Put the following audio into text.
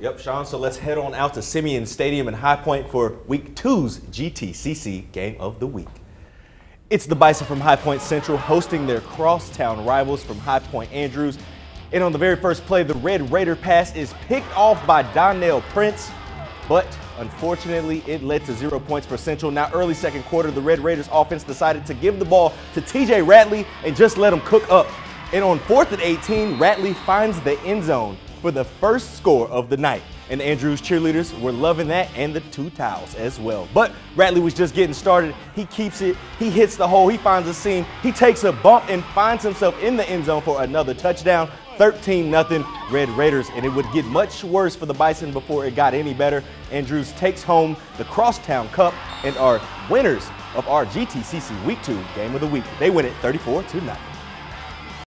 Yep, Sean. So let's head on out to Simeon Stadium in High Point for Week Two's GTCC Game of the Week. It's the Bison from High Point Central hosting their crosstown rivals from High Point Andrews. And on the very first play, the Red Raider pass is picked off by Donnell Prince, but unfortunately, it led to zero points for Central. Now, early second quarter, the Red Raiders offense decided to give the ball to TJ Ratley and just let him cook up. And on fourth and 18, Ratley finds the end zone for the first score of the night. And Andrews cheerleaders were loving that and the two towels as well. But Ratley was just getting started. He keeps it, he hits the hole, he finds a seam, he takes a bump and finds himself in the end zone for another touchdown. 13 0 Red Raiders, and it would get much worse for the Bison before it got any better. Andrews takes home the Crosstown Cup and are winners of our GTCC Week 2 Game of the Week. They win it 34 0.